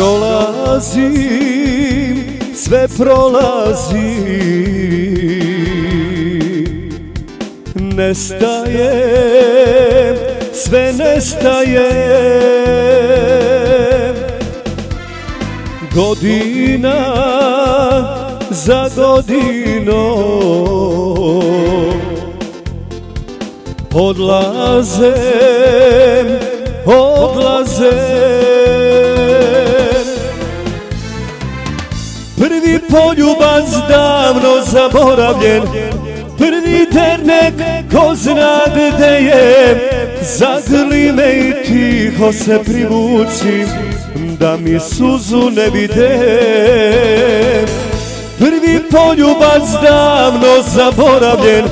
Prolazim, sve prolazim. Nestaje, sve nestaje Godina za godinom. Odlaze, odlaze Prvi poljubac davno zaboravljen. Prvi dernek ko zna gde je. Zagrli me i tiho se privuci Da mi suzu ne vide. Prvi poljubac davno zaboravljen.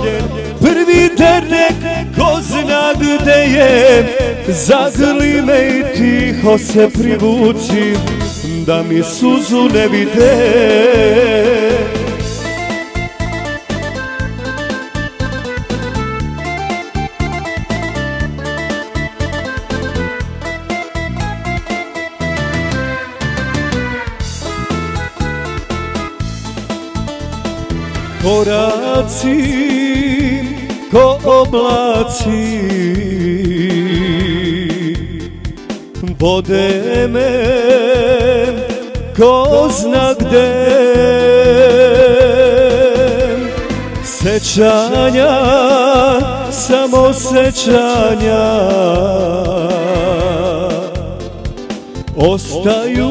Prvi dernek ko zna gde je. Zagrli me i tiho se privuci da mi suzu ne vide. Koraci ko oblaci Vode me ko zna gde? Sećanja, samo sećanja. Ostaju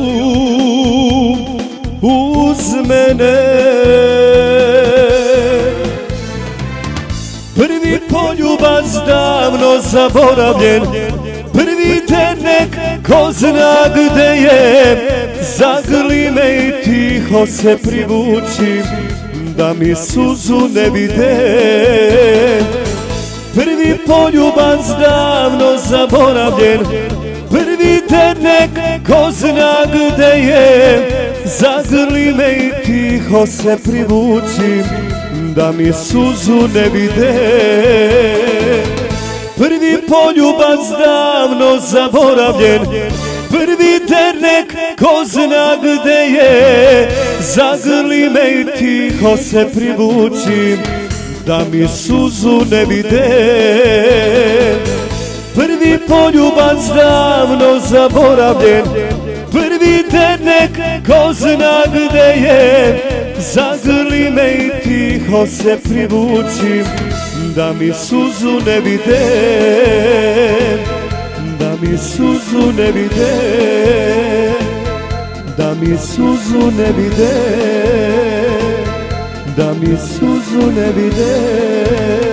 uz mene. Prvi poljubac davno zaboravljen Prvi dernek ko zna gde je Zagrli me i tiho se privuci Da mi suzu ne vide. Prvi poljubac davno zaboravljen Prvi dernek ko zna gde je Zagrli me i tiho se privuci Da mi suzu ne vide Prvi poljubac davno zaboravljen. Prvi dernek ko zna gde je. Zagrli me i tiho se privuci Da mi suzu ne vide. Prvi poljubac davno zaboravljen. Prvi dernek ko zna gde je. Zagrli me i tiho se privuci Da mi suzu ne vide Da mi suzu ne vide Da mi suzu ne vide Da mi suzu ne vide